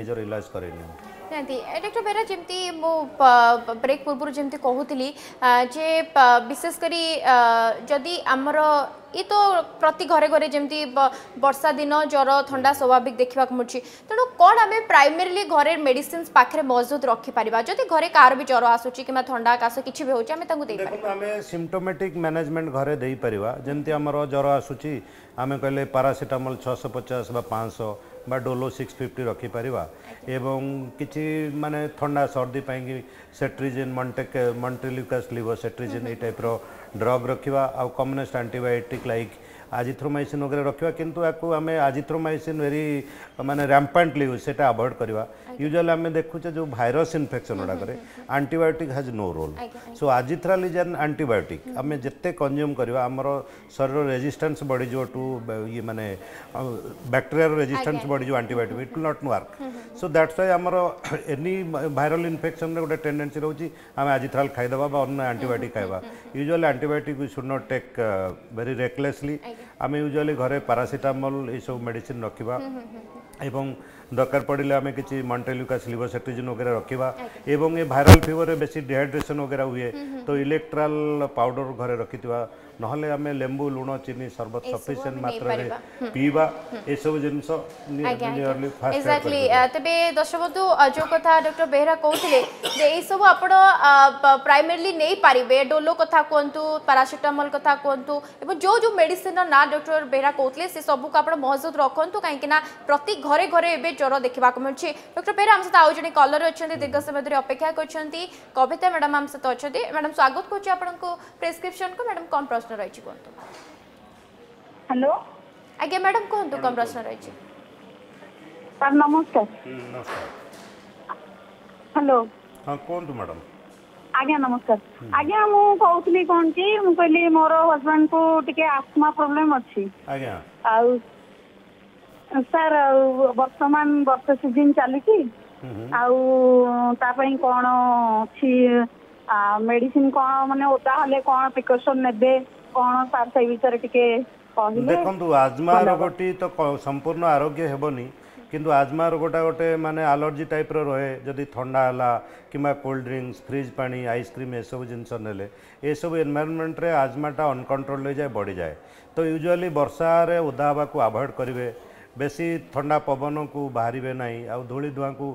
B: ନିଜର ଇଲାଜ କରେଇ ନିଅନ୍ତୁ
A: डॉक्टर बेहरा जमी मु ब्रेक पूर्व जमी कहूली जे विशेषकर जदि आमर ये तो प्रति घरे घरे जमी बर्षा दिन ज्वर थंडा स्वाभाविक देखा मिली तेणु कौन आम प्राइमेली घर मेडिसिन पाखे मजबूत रखिपर जो घर कार भी ज्वर आसूँ कि थंडा काश
B: कि भी मैनेजमेंट घर देपर जमी आम ज्वर आसूँ आम कहे पारासीटामल छः पचास पाँच বা ডলো 650 रखी परबा एवं किछि माने ठंडा सर्दी पाई के সেট্রিজিন মন্টেক মন্টিলুকাসলি ওয়াস সেট্রিজিন আই টাই প্রো ড্রপ रखीबा आ কমুনিস্ট অ্যান্টিবায়োটিক লাইক আজিত্রোমাইসিন वगैरह रखवा किंतु आकू हमें আজিত্রোমাইসিন ভেরি মানে র‍্যাম্প্যান্টলি ইউ সেটা অ্যাভয়েড करबा यूजुअल आम देखुचे जो virus infection गुड़ाक antibiotic has no role so Azithral is an antibiotic आम जिते कंज्यूम करवा आमर शरीर रेजिस्टान्स बढ़ीज टू ये मैंने bacteria resistance बढ़ीज antibiotic it will not work so that's why आम एनी भाइराल इनफेक्शन गोटे टेंडेन्सी रोचे आम आजिथ्राल खाई अन्य antibiotic खाଇବା usually antibiotic we should take take recklessly आम ଆମେ घरे पारासीटामल ये सब मेडिसीन रखा এবং দরকার পড়িলে আমি কিচি মন্টেলुका সিলেবাস সেটাজন वगैरह रखিবা এবং এই ভাইরাল ফিভারে বেশি ডিহাইড্রেশন वगैरह হইয়ে তো ইলেকট্রাল পাউডার ঘরে রাখিতবা ନହେଲେ ଆମେ ଲେମ୍ବୁ ଲୁଣ ଚିନି ସର୍ବତ ସଫିସିଏଣ୍ଟ ମାତ୍ରାରେ ପିଇବା ଏସବୁ ଜିନିଷ
A: ଏକ୍ଜାକ୍ଟଲି ତେବେ ଦର୍ଶବନ୍ଧୁ ଯେଉଁ କଥା ଡକ୍ଟର ବେହେରା କହୁଥିଲେ ଯେ ଏଇସବୁ ଆପଣ ପ୍ରାଇମେରିଲି ନେଇପାରିବେ ଡୋଲୋ କଥା କୁହନ୍ତୁ ପାରାସିଟାମଲ୍ କଥା କୁହନ୍ତୁ ଏବଂ ଯେଉଁ ଯେଉଁ ମେଡ଼ିସିନର ନାଁ ଡକ୍ଟର ବେହେରା କହୁଥିଲେ ସେ ସବୁକୁ ଆପଣ ମହଜୁଦ ରଖନ୍ତୁ କାହିଁକିନା ପ୍ରତି ଘରେ ଘରେ ଏବେ ଜ୍ୱର ଦେଖିବାକୁ ମିଳୁଛି ଡକ୍ଟର ବେହେରା ଆମ ସହିତ ଆଉ ଜଣେ କଲର ଅଛନ୍ତି ଦୀର୍ଘ ସମୟ ଧରି ଅପେକ୍ଷା କରିଛନ୍ତି କବିତା ମ୍ୟାଡ଼ାମ୍ ଆମ ସହିତ ଅଛନ୍ତି ମ୍ୟାଡ଼ାମ୍ ସ୍ୱାଗତ କରୁଛି ଆପଣଙ୍କୁ ପ୍ରେସ୍କ୍ରିପ୍ସନ୍କୁ ମ୍ୟାଡ଼ାମ୍ କ'ଣ ପ୍ରଶ୍ନ
D: প্রশ্ন
A: রয়েছে কুহতু হ্যালো আজ্ঞা ম্যাডাম কুহতু
D: কম প্রশ্ন
B: রয়েছে
D: স্যার
B: নমস্কার হ্যালো হ্যাঁ
D: কুহতু ম্যাডাম আজ্ঞা নমস্কার আজ্ঞা মু কହୁଥିଲି কোন কি মু কইলি মোর হাজবেন্ড কো টিকে
B: আসমা
D: প্রবলেম আছে আজ্ঞা আউ স্যার বর্তমান বর্ষ
B: সিজন চালিছি
D: ଆଉ ତା ପାଇଁ କ'ଣ ଅଛି ମେଡିସିନ କ'ଣ ମାନେ ଓଦା ହେଲେ କ'ଣ ପ୍ରିକସନ ନେବେ କ'ଣ ସାର୍ ସେଇ ବିଷୟରେ ଟିକେ କହିଲେ
B: ଦେଖନ୍ତୁ ଆଜମା ରୋଗଟି ତ ସମ୍ପୂର୍ଣ୍ଣ ଆରୋଗ୍ୟ ହେବନି କିନ୍ତୁ ଆଜମା ରୋଗଟା ଗୋଟେ ମାନେ ଆଲର୍ଜି ଟାଇପ୍ର ରହେ ଯଦି ଥଣ୍ଡା ହେଲା କିମ୍ବା କୋଲ୍ଡ ଡ୍ରିଙ୍କସ୍ ଫ୍ରିଜ୍ ପାଣି ଆଇସ୍କ୍ରିମ୍ ଏସବୁ ଜିନିଷ ନେଲେ ଏସବୁ ଏନ୍ଭାରମେଣ୍ଟରେ ଆଜମାଟା ଅନକଣ୍ଟ୍ରୋଲ୍ ହୋଇଯାଏ ବଢ଼ିଯାଏ ତ ୟୁଜୁଆଲି ବର୍ଷାରେ ଓଦା ହେବାକୁ ଆଭଏଡ଼୍ କରିବେ ବେଶୀ ଥଣ୍ଡା ପବନକୁ ବାହାରିବେ ନାହିଁ ଆଉ ଧୂଳି ଧୂଆଁକୁ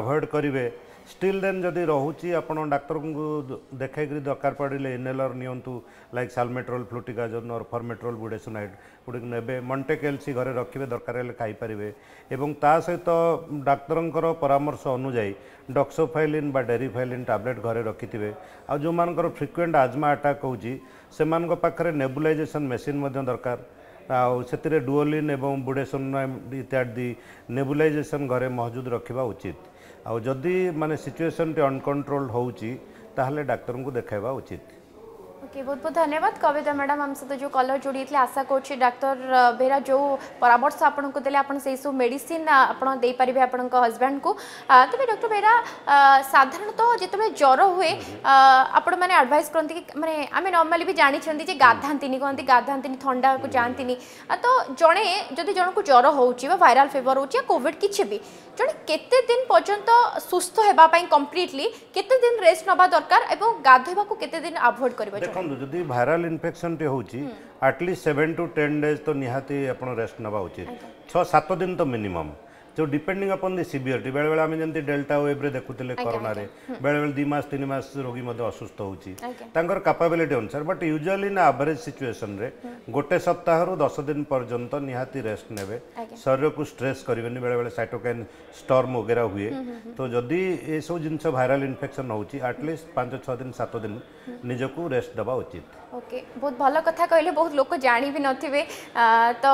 B: ଆଭଏଡ଼୍ କରିବେ स्टिल देन जदि रोचे आप डाक्तर को देखकर दरकार पड़े इनेलर नि लाइक सालमेट्रोल फ्लुटिकाजोन और फर्मेट्रोल बुडेसोनाइड गुड़िक ने मंटेकेलसी घरे रखिए दरकार खाईपारे एवं ता सहित डाक्तर परामर्श अनुजाई डक्सोफाइलिन डेरीफाइलिन टाबलेट घरे रखिथे आ जो मानकर फ्रिक्वेंट आजमा आटाक हो पाखे नेबुलाइजेसन मेसीन दरकार आती ସେଥିରେ ଡୁଓଲିନ୍ ଏବଂ ବୁଡ଼େସନ୍ ଇତ୍ୟାଦି ନେବୁଲାଇଜେସନ୍ ଘରେ ମହଜୁଦ ରଖିବା ଉଚିତ आदि मानने सिचुएसन टे अनकट्रोल हो डाक्तर को देखा उचित
A: ओके बहुत बहुत धन्यवाद कविता मैडम आम सहित जो कलर जोड़ी थे आशा कर डाक्तर बेहरा जो परामर्श आपको देते आप सब मेडिसीन आपपर आपण हजबैंड को तेरे डक्टर बेहरा साधारणत जो ज्वर हुए हम्म, हम्म। आपड़ मैंने आडभाइस मैंने आम नर्माली भी जानते गाधाती कहते गाधाती थंडा को हम्म, जाती तो जड़े जदि जन को ज्वर हो भाइराल फिवर हो कॉविड किसी भी जो केते दिन पर्यटन सुस्थ होगापी कम्प्लीटली केते दिन रेस्ट नवा दरकार गाधोवा को कर देखो
B: ଦେଖନ୍ତୁ ଯଦି ଭାଇରାଲ ଇନଫେକ୍ସନଟି ହେଉଛି at least seven to ten days ତ ନିହାତି ଆପଣ ରେଷ୍ଟ ନେବା ଉଚିତ ଛଅ ସାତ ଦିନ ତ ମିନିମମ୍ ଯେଉଁ ଡିପେଣ୍ଡିଂ ଅପନ୍ ଦି ସିଭିଅରିଟି ବେଳେବେଳେ ଆମେ ଯେମିତି ଡେଲ୍ଟା ୱେଭ୍ରେ ଦେଖୁଥିଲେ କରୋନାରେ ବେଳେବେଳେ ଦୁଇ ମାସ ତିନି ମାସ ରୋଗୀ ମଧ୍ୟ ଅସୁସ୍ଥ ହେଉଛି ତାଙ୍କର କାପାବିଲିଟି ଅନୁସାରେ ବଟ୍ ୟୁଜୁଆଲି ନା ଆଭରେଜ୍ ସିଚୁଏସନ୍ରେ ଗୋଟେ ସପ୍ତାହରୁ ଦଶ ଦିନ ପର୍ଯ୍ୟନ୍ତ ନିହାତି ରେଷ୍ଟ ନେବେ ଶରୀରକୁ ଷ୍ଟ୍ରେସ୍ କରିବେନି ବେଳେବେଳେ ସାଇଟୋକାଇନ୍ ଷ୍ଟର୍ମ ବଗେରା ହୁଏ ତ ଯଦି ଏସବୁ ଜିନିଷ ଭାଇରାଲ୍ ଇନଫେକ୍ସନ୍ ହେଉଛି ଆଟଲିଷ୍ଟ ପାଞ୍ଚ ଛଅ ଦିନ ସାତ ଦିନ ନିଜକୁ ରେଷ୍ଟ ଦେବା ଉଚିତ
A: ଓକେ ବହୁତ ଭଲ କଥା କହିଲେ ବହୁତ ଲୋକ ଜାଣି ବି ନଥିବେ ତ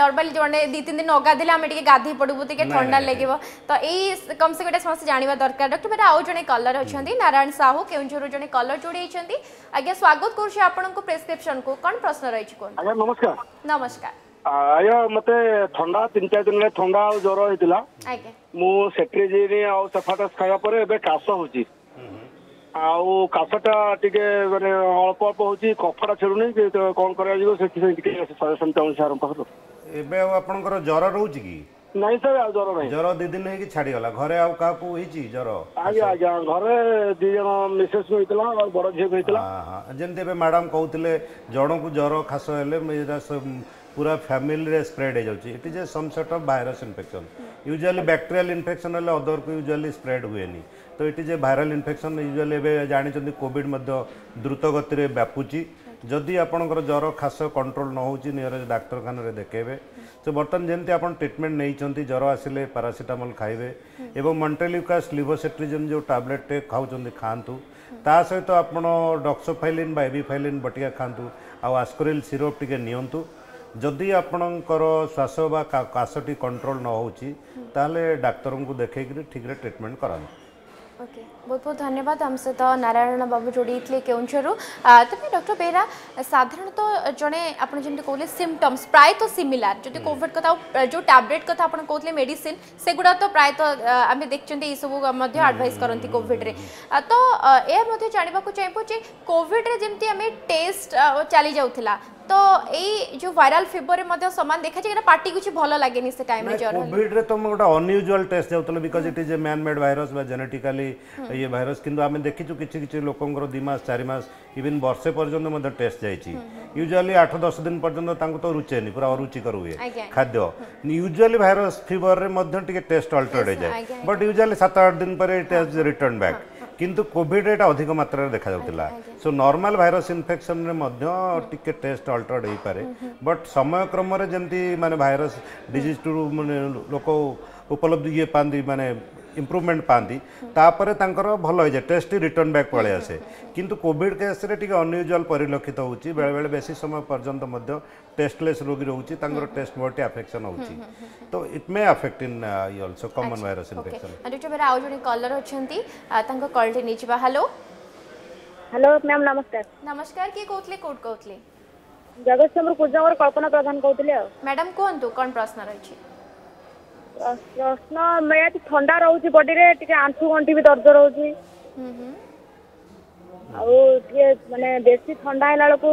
A: ନର୍ମାଲି ଜଣେ ଦୁଇ ତିନି ଦିନ ନଗାଧେଲେ ଆମେ ଟିକେ
B: ଗାଧୋଇ
A: ପଡ଼ିବୁ
B: ଟିକେ
A: ଥଣ୍ଡା ଲାଗିବ ତ ଏଇ କମ୍ସେ ଗୋଟେ ସମସ୍ତେ ଜାଣିବା ଦରକାର ଡକ୍ଟର ଭାଇ ଆଉ ଜଣେ କଲର ଅଛନ୍ତି ନାରାୟଣ ସାହୁ କେଉଁଝରରୁ ଜଣେ କଲର ଯୋଡ଼ି ହେଇଛନ୍ତି ଆଜ୍ଞା ସ୍ୱାଗତ କରୁଛି ଆପଣଙ୍କୁ ପ୍ରେସକ୍ରିପ୍ସନକୁ କ'ଣ ପ୍ରଶ୍ନ ରହିଛି କୁହନ୍ତୁ
C: ଆଜ୍ଞା ନମସ୍କାର
A: ନମସ୍କାର
C: ଆଜ୍ଞା ମତେ ଥଣ୍ଡା ତିନି ଚାରି ଦିନରେ ଥଣ୍ଡା ଆଉ ଜ୍ୱର ହେଇଥିଲା ମୁଁ ସେଟ୍ରିଜିନ୍ ଆଉ ସେଫାଟସ୍ ଖାଇବା ପରେ ଏବେ କାଶ ହଉଛି ଆଉ କାଶଟା ଟିକେ ମାନେ ଅଳ୍ପ ଅଳ୍ପ ହେଉଛି କଫଟା ଛେଡ଼ୁନି କ'ଣ କରାଯିବ ସେଥିପାଇଁ ଟିକେ ସଜେସନ୍ ଚାହୁଁଛି ସାର୍ଙ୍କ ପାଖରୁ
B: ଏବେ ଆଉ ଆପଣଙ୍କର ଜ୍ୱର ରହୁଛି କି
C: ନାଇଁ ସାର୍ ଆଉ ଜ୍ୱର ନାହିଁ
B: ଜ୍ୱର ଦୁଇ ଦିନ ହେଇକି ଛାଡ଼ିଗଲା ଘରେ ଆଉ କାହାକୁ ହେଇଛି ଜ୍ୱର
C: ଆଜ୍ଞା ଆଜ୍ଞା ଘରେ ଦୁଇ ଜଣ ମିସେସ୍ ହେଇଥିଲା ଆଉ ବଡ଼ ଝିଅକୁ ହେଇଥିଲା
B: ଯେମିତି ଏବେ ମ୍ୟାଡ଼ାମ୍ କହୁଥିଲେ ଜଣକୁ ଜ୍ୱର ଖାସ ହେଲେ ପୁରା ଫ୍ୟାମିଲିରେ ସ୍ପ୍ରେଡ୍ ହେଇଯାଉଛି it is a some sort of virus infection usually bacterial infection ହେଲେ ଅଦରକୁ ୟୁଜୁଆଲି ସ୍ପ୍ରେଡ୍ ହୁଏନି ତ it is a viral infection usually ଏବେ ଜାଣିଛନ୍ତି କୋଭିଡ଼ ମଧ୍ୟ ଦ୍ରୁତ ଗତିରେ ବ୍ୟାପୁଛି ଯଦି ଆପଣଙ୍କର ଜ୍ୱର ଖାସ କଣ୍ଟ୍ରୋଲ ନ ହେଉଛି ନିୟରେଷ୍ଟ ଡାକ୍ତରଖାନାରେ ଦେଖେଇବେ ତ ବର୍ତ୍ତମାନ ଯେମିତି ଆପଣ ଟ୍ରିଟମେଣ୍ଟ ନେଇଛନ୍ତି ଜ୍ୱର ଆସିଲେ ପାରାସିଟାମଲ୍ ଖାଇବେ ଏବଂ ମଣ୍ଟେଲିକାସ୍ ଲିଭୋସେଟ୍ରିଜନ୍ ଯେଉଁ ଟାବ୍ଲେଟ୍ଟେ ଖାଉଛନ୍ତି ଖାଆନ୍ତୁ ତା ସହିତ ଆପଣ ଡକ୍ସୋଫାଇଲିନ୍ ବା ଏବିଫାଇଲିନ୍ ବଟିକା ଖାଆନ୍ତୁ ଆଉ ଆସ୍କୋରିଲ୍ ସିରପ୍ ଟିକେ ନିଅନ୍ତୁ ଯଦି ଆପଣଙ୍କର ଶ୍ୱାସ ବା କାଶଟି କଣ୍ଟ୍ରୋଲ ନ ହେଉଛି ତାହେଲେ ଡାକ୍ତରଙ୍କୁ ଦେଖେଇକିରି ଠିକ୍ରେ ଟ୍ରିଟମେଣ୍ଟ କରାନ୍ତୁ
A: ಓಕೆ ಬಹುತ್ ಬಹುತ್ ಧನ್ಯವಾದ ನಮ್ಮ ಸಹಿತ ನಾರಾಯಣ ಬಾಬು ಜೋಡಿ ಇದ್ಲೆ ಕೇಂದ್ರರು ତେବେ ଡକ୍ଟର ବେହେରା ସାଧାରଣତଃ ଜଣେ ଆପଣ ଯେମିତି କହିଲେ ସିମ୍ପଟମ୍ସ ପ୍ରାୟତଃ ସିମିଲାର ଯଦି କୋଭିଡ଼ କଥା ଯେଉଁ ଟ୍ୟାବଲେଟ୍ କଥା ଆପଣ କହୁଥିଲେ ମେଡ଼ିସିନ ସେଗୁଡ଼ା ତ ପ୍ରାୟତଃ ଆମେ ଦେଖିଛନ୍ତି ଏଇସବୁ ମଧ୍ୟ ଆଡ଼ଭାଇସ୍ କରନ୍ତି କୋଭିଡ଼ରେ ତ ଏହା ମଧ୍ୟ ଜାଣିବାକୁ ଚାହିଁବୁ ଯେ କୋଭିଡ଼ରେ ଯେମିତି ଆମେ ଟେଷ୍ଟ ଚାଲିଯାଉଥିଲା तो ए जो वायरल फीवर में मध्ये समान देखा जे पार्टी कुछ भलो लागे नि से टाइम
B: जर कोविड रे तुम गोटा unusual test जाउतले because it is a man made virus बा जेनेटिकली ये वायरस किंतु आमे देखि छु किछि किछि लोकंकर दिमास चारि मास इवन वर्षे पर्यंत मध्ये टेस्ट जाय यूजुअली 8 10 दिन पर्यटन तो रुचे नहीं
A: पूरा
B: अरुचिकर हुए खाद्य यूजुअली वायरस फीवर रे टेस्ट अल्टर्ड
A: हो
B: जाय बट यूजुअली 7 आठ दिन पर टेस्ट रिटर्न बैक কিন্তু କୋଭିଡ୍ରେ ଏଇଟା ଅଧିକ ମାତ୍ରାରେ ଦେଖାଯାଉଥିଲା ସୋ ନର୍ମାଲ ଭାଇରସ୍ ଇନଫେକ୍ସନ୍ରେ ମଧ୍ୟ ଟିକେ ଟେଷ୍ଟ ଅଲ୍ଟର୍ଡ ହେଇପାରେ ବଟ୍ ସମୟକ୍ରମରେ ଯେମିତି ମାନେ ଭାଇରସ୍ ଡିଜିଜ୍ ଟୁ ମାନେ ଲୋକ ଉପଲବ୍ଧି ଇଏ ପାଆନ୍ତି ମାନେ ଇମ୍ପ୍ରୁଭମେଣ୍ଟ ପାଆନ୍ତି ତାପରେ ତାଙ୍କର ଭଲ ହେଇଯାଏ ଟେଷ୍ଟ ରିଟର୍ଣ୍ଣ ବ୍ୟାକ୍ ପଳେଇ ଆସେ କିନ୍ତୁ କୋଭିଡ଼ କେସ୍ରେ ଟିକେ ଅନ୍ୟୁଜୁଆଲ୍ ପରିଲକ୍ଷିତ ହେଉଛି ବେଳେବେଳେ ବେଶୀ ସମୟ ପର୍ଯ୍ୟନ୍ତ ମଧ୍ୟ ଟେଷ୍ଟଲେସ୍ ରୋଗୀ ରହୁଛି ତାଙ୍କର ଟେଷ୍ଟ ମୋଟି ଆଫେକ୍ସନ୍ ହେଉଛି ତ it may affect in E also common virus infection
A: doctor Behera ଆଉ ଜଣେ କଲର ଅଛନ୍ତି ତାଙ୍କ କଲ୍ଟି ନେଇଯିବା ହ୍ୟାଲୋ
D: ହ୍ୟାଲୋ ମ୍ୟାମ୍ ନମସ୍କାର
A: ନମସ୍କାର କିଏ କହୁଥିଲେ କୋଉଠି କହୁଥିଲେ
D: ଜଗତସିଂହପୁର କୁଜଙ୍ଗର କଳ୍ପନା ପ୍ରଧାନ କହୁଥିଲି ଆଉ
A: ମ୍ୟାଡ଼ାମ୍ କୁହନ୍ତୁ କ'ଣ ପ୍ରଶ୍ନ ରହିଛି
D: ପ୍ରଶ୍ନ ମେଟ ଥଣ୍ଡା ରହୁଛି ବଡିରେ ଟିକେ ଆଣ୍ଠୁ ଗଣ୍ଠି ବି ଦର୍ଜ ରହୁଛି ଆଉ ଟିକେ ମାନେ ବେଶୀ ଥଣ୍ଡା ହେଲା ବେଳକୁ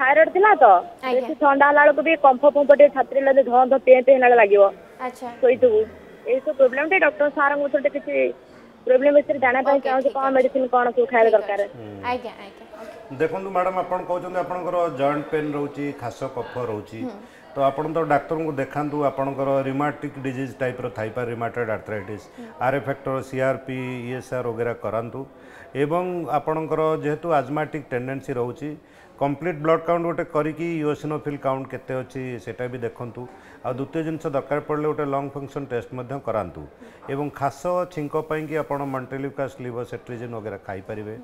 D: ଥାଇରଏଡ଼ ଥିଲା ତ ବେଶୀ ଥଣ୍ଡା ହେଲା ବେଳକୁ ବି କମ୍ଫ ଫମ୍ଫ ଟିକେ ଛାତ୍ରୀ ହେଲା ଧଁ ଧଁ ପେଁ ପେଁ ହେଲା ଲାଗିବ ଶୋଇଥିବୁ ଏଇସବୁ ପ୍ରୋବ୍ଲେମ ଟିକେ ଡକ୍ଟର ସାର୍ଙ୍କ ଥରେ କିଛି ପ୍ରୋବ୍ଲେମ ବିଷୟରେ ଜାଣିବା ପାଇଁ ଚାହୁଁଛି କ'ଣ ମେଡିସିନ କ'ଣ ସବୁ ଖାଇବା ଦରକାର
B: ଦେଖନ୍ତୁ ମ୍ୟାଡମ ଆପଣ କହୁଛନ୍ତି ଆପଣଙ୍କର ଜଏଣ୍ଟ ପେନ୍ ରହୁଛି ଖାସ କଫ ରହୁଛି ତ ଆପଣ ତ ଡାକ୍ତରଙ୍କୁ ଦେଖାନ୍ତୁ ଆପଣଙ୍କର ରିମାଟିକ୍ ଡିଜିଜ୍ ଟାଇପ୍ର ଥାଇପାରେ rheumatoid arthritis RA factor C R P E S R ବଗେରା କରାନ୍ତୁ ଏବଂ ଆପଣଙ୍କର ଯେହେତୁ ଆଜମାଟିକ୍ ଟେଣ୍ଡେନ୍ସି ରହୁଛି কমপ্লিট ব্লড কাউন্ট গোটে করিকি ইওসিনোফিল কাউন্ট কেতে অছি সেটা বি দেখন্তু আর দ্বিতীয় জিনিস দরকার পড়লে গোটে লং ফংশন টেস্ট মধ্য করান্তু এবং খাস ছিঙ্ক পাই কি আপন মন্টেলিউকাস লিভর সেট্রিজিন वगैरह খাইপারিবে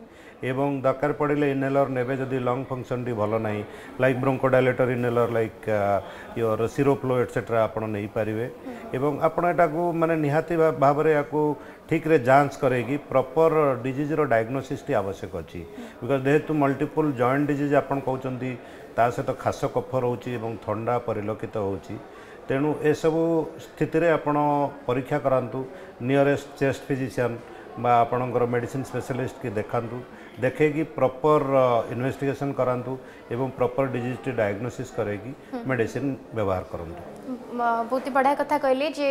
B: এবং দরকার পড়লে ইনহেলর নেবে যদি লং ফংশনটি ভালো নাই like bronchodilator inhaler like your Seroflo etcetera আপন নেইপারিবে এবং আপন এটাকু মানে নিহাতি ভাবে ইয়াকু ଠିକ୍ରେ ଯାଞ୍ଚ କରେଇକି ପ୍ରପର୍ ଡିଜିଜ୍ର ଡାଇଗ୍ନୋସିସ୍ଟି ଆବଶ୍ୟକ ଅଛି ବିକଜ୍ ଯେହେତୁ ମଲ୍ଟିପୁଲ୍ ଜଏଣ୍ଟ ଡିଜିଜ୍ ଆପଣ କହୁଛନ୍ତି ତା ସହିତ ଖାସ କଫ ରହୁଛି ଏବଂ ଥଣ୍ଡା ପରିଲକ୍ଷିତ ହେଉଛି ତେଣୁ ଏସବୁ ସ୍ଥିତିରେ ଆପଣ ପରୀକ୍ଷା କରାନ୍ତୁ ନିୟରେଷ୍ଟ ଚେଷ୍ଟ ଫିଜିସିଆନ୍ ବା ଆପଣଙ୍କର ମେଡ଼ିସିନ୍ ସ୍ପେଶାଲିଷ୍ଟକି ଦେଖାନ୍ତୁ ଦେଖେଇକି ପ୍ରପର୍ ଇନଭେଷ୍ଟିଗେସନ୍ କରାନ୍ତୁ ଏବଂ ପ୍ରପର୍ ଡିଜିଜ୍ଟି ଡାଇଗ୍ନୋସିସ୍ କରେଇକି ମେଡ଼ିସିନ୍ ବ୍ୟବହାର କରନ୍ତୁ
A: बहुत ही बढ़िया कथा कहली जे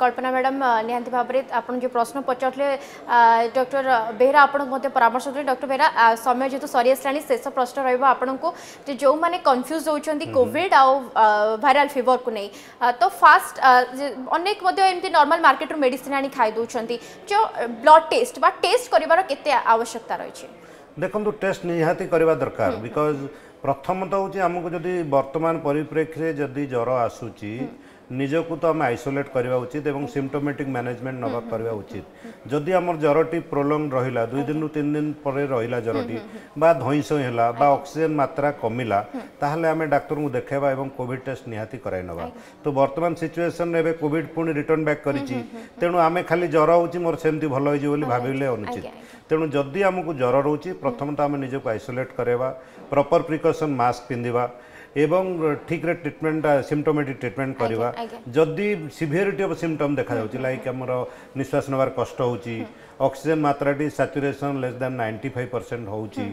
A: कल्पना मैडम निहांती भाव आपड़ जो प्रश्न पचारे डॉक्टर बेहरा आप परामर्श दे डॉक्टर बेहरा समय जेहतु सरी आसला शेष प्रश्न रहा जो मैंने कन्फ्यूज होती कॉविड आउ भाइराल फिवर को नहीं तो फास्ट अनेक एमती नर्माल मार्केट रू मेड आनी खाई जो ब्लड टेस्ट टेस्ट करार आवश्यकता रही
B: देखो टेस्ट निहाती करवा दरकार बिकज ପ୍ରଥମତଃ ହେଉଛି ଆମକୁ ଯଦି ବର୍ତ୍ତମାନ ପରିପ୍ରେକ୍ଷୀରେ ଯଦି ଜ୍ୱର ଆସୁଛି ନିଜକୁ ତ ଆମେ ଆଇସୋଲେଟ୍ କରିବା ଉଚିତ ଏବଂ ସିମ୍ପଟୋମେଟିକ୍ ମ୍ୟାନେଜମେଣ୍ଟ ନେବା କରିବା ଉଚିତ ଯଦି ଆମର ଜ୍ୱରଟି ପ୍ରୋଲଙ୍ଗ ରହିଲା ଦୁଇ ଦିନରୁ ତିନି ଦିନ ପରେ ରହିଲା ଜ୍ୱରଟି ବା ଧଇଁସଇଁ ହେଲା ବା ଅକ୍ସିଜେନ୍ ମାତ୍ରା କମିଲା ତାହେଲେ ଆମେ ଡାକ୍ତରଙ୍କୁ ଦେଖାଇବା ଏବଂ କୋଭିଡ଼ ଟେଷ୍ଟ ନିହାତି କରାଇ ନେବା ତ ବର୍ତ୍ତମାନ ସିଚୁଏସନ୍ରେ ଏବେ କୋଭିଡ଼ ପୁଣି ରିଟର୍ଣ୍ଣ ବ୍ୟାକ୍ କରିଛି ତେଣୁ ଆମେ ଖାଲି ଜ୍ୱର ହେଉଛି ମୋର ସେମିତି ଭଲ ହେଇଯିବ ବୋଲି ଭାବିଲେ ଅନୁଚିତ ତେଣୁ ଯଦି ଆମକୁ ଜ୍ୱର ରହୁଛି ପ୍ରଥମତଃ আমি নিজে আইসোলেট କରାଇବା প্রপর প্রিকসন মাস্ক ପିନ୍ଧିବା এবং ঠিকরে ট্রিটমেন্ট সিমটোমেটিক ট্রিটমেন্ট
A: করা
B: যদি সিভিয়রিটি অফ সিমটম দেখা যাচ্ছে লাইক আমার নিঃশ্বাস নেওয়ার কষ্ট হচ্ছে oxygen মাত্রাটি saturation less than ninety five percent হচ্ছে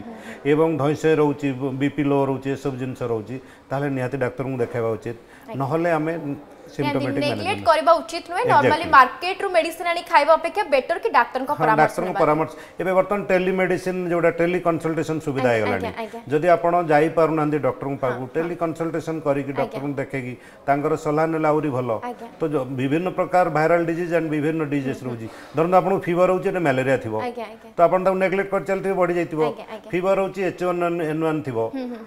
B: এবং ধৈসে রয়েছে বিপি লো রয়েছে এসব জিনিস রয়েছে তাহলে নিহতি ডাক্তার দেখাইবা উচিত নহলে আমি ସିମ୍ପଟୋମେଟିକ
A: ନେଗ୍ଲେକ୍ଟ କରିବା ଉଚିତ ନୁହେଁ ନର୍ମାଲି ମାର୍କେଟରୁ ମେଡିସିନ ଆଣି ଖାଇବା ଅପେକ୍ଷା ବେଟର କି ଡାକ୍ତରଙ୍କ ପରାମର୍ଶ
B: ଡାକ୍ତରଙ୍କ ପରାମର୍ଶ ଏବେ ବର୍ତ୍ତମାନ ଟେଲି ମେଡିସିନ ଯୋଉଟା ଟେଲି କନସଲଟେସନ ସୁବିଧା ହେଇଗଲାଣି ଯଦି ଆପଣ ଯାଇପାରୁନାହାନ୍ତି ଡକ୍ଟରଙ୍କ ପାଖକୁ ଟେଲି କନସଲଟେସନ କରିକି ଡକ୍ଟରଙ୍କୁ ଦେଖେଇକି ତାଙ୍କର ସଲାହ ନେଲେ ଆହୁରି ଭଲ ତ ବିଭିନ୍ନ ପ୍ରକାର ଭାଇରାଲ ଡିଜିଜ୍ ଆଣ୍ଡ ବିଭିନ୍ନ ଡିଜିଜ୍ ରହୁଛି ଧରନ୍ତୁ ଆପଣଙ୍କୁ ଫିଭର ହେଉଛି ଏଟା ମ୍ୟାଲେରିଆ ଥିବ ତ ଆପଣ ତାକୁ ନେଗ୍ଲେକ୍ଟ କରି ଚାଲିଥିବେ
A: ବଢ଼ିଯାଇଥିବ
B: ଫିଭର ହେଉଛି ଏଚ୍ ୱାନ୍ ଏନ୍ ୱାନ୍ ଥିବ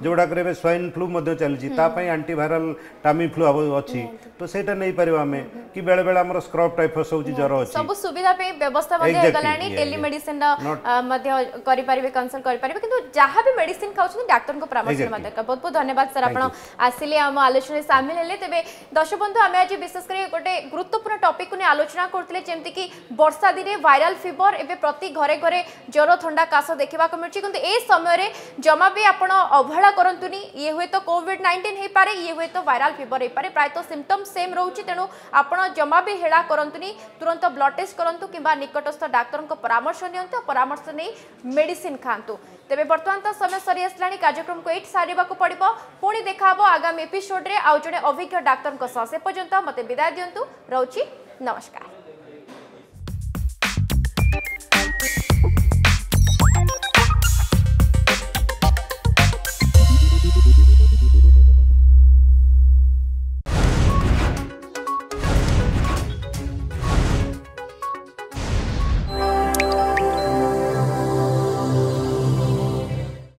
B: ଯେଉଁଗୁଡ଼ାକରେ ଏବେ ସ୍ୱାଇନ୍ ଫ୍ଲୁ ମଧ୍ୟ ଚାଲିଛି ତା ପାଇଁ ଆଣ୍ଟିଭାଇରାଲ ଟାମି ଫ୍ଲୁ ଅଛି ତ ସେଇଟା ନେଇପାରିବା ଆମେ କି ବେଳେ ବେଳେ ଆମର ସ୍କ୍ରବ ଟାଇଫସ୍ ହେଉଛି ଜ୍ୱର ଅଛି
A: ସବୁ ସୁବିଧା ପାଇଁ ବ୍ୟବସ୍ଥା ମଧ୍ୟ ହେଇଗଲାଣି ଟେଲିମେଡିସିନ ମଧ୍ୟ କରିପାରିବେ କନସଲ୍ଟ କରିପାରିବେ କିନ୍ତୁ ଯାହା ବି ମେଡିସିନ ଖାଉଛନ୍ତି ଡାକ୍ତରଙ୍କ ପରାମର୍ଶ ନେବା ଦରକାର ବହୁତ ବହୁତ ଧନ୍ୟବାଦ ସାର୍ ଆପଣ ଆସିଲେ ଆମ ଆଲୋଚନାରେ ସାମିଲ ହେଲେ ତେବେ ଦର୍ଶକ ବନ୍ଧୁ ଆମେ ଆଜି ବିଶେଷ କରି ଗୋଟେ ଗୁରୁତ୍ୱପୂର୍ଣ୍ଣ ଟପିକ୍ ନେଇ ଆଲୋଚନା କରୁଥିଲେ ଯେମିତିକି ବର୍ଷା ଦିନେ ଭାଇରାଲ ଫିଭର ଏବେ ପ୍ରତି ଘରେ ଘରେ ଜ୍ୱର ଥଣ୍ଡା କାଶ ଦେଖିବାକୁ ମିଳୁଛି କିନ୍ତୁ ଏ ସମୟରେ ଜମା ବି ଆପଣ ଅବହେଳା କରନ୍ତୁନି ଇଏ ହୁଏତ କୋଭିଡ୍ ନାଇଣ୍ଟିନ୍ ହେଇପାରେ ଇଏ ହୁଏତ ଭାଇରାଲ ଫିଭର ହେଇପାରେ ପ୍ରାୟତଃ ସିମ୍ପଟମ୍ ସେମ୍ ରହୁଛି ତେଣୁ ଆପଣ ଜମା ବି ହେଳା କରନ୍ତୁନି ତୁରନ୍ତ ବ୍ଲଡ୍ ଟେଷ୍ଟ କରନ୍ତୁ କିମ୍ବା ନିକଟସ୍ଥ ଡାକ୍ତରଙ୍କ ପରାମର୍ଶ ନିଅନ୍ତୁ ପରାମର୍ଶ ନେଇ ମେଡ଼ିସିନ୍ ଖାଆନ୍ତୁ ତେବେ ବର୍ତ୍ତମାନ ତ ସମୟ ସରିଆସିଲାଣି କାର୍ଯ୍ୟକ୍ରମକୁ ଏଇଠି ସାରିବାକୁ ପଡ଼ିବ ପୁଣି ଦେଖାହବ ଆଗାମୀ ଏପିସୋଡ଼ରେ ଆଉ ଜଣେ ଅଭିଜ୍ଞ ଡାକ୍ତରଙ୍କ ସହ ସେ ପର୍ଯ୍ୟନ୍ତ ମୋତେ ବିଦାୟ ଦିଅନ୍ତୁ ରହୁଛି ନମସ୍କାର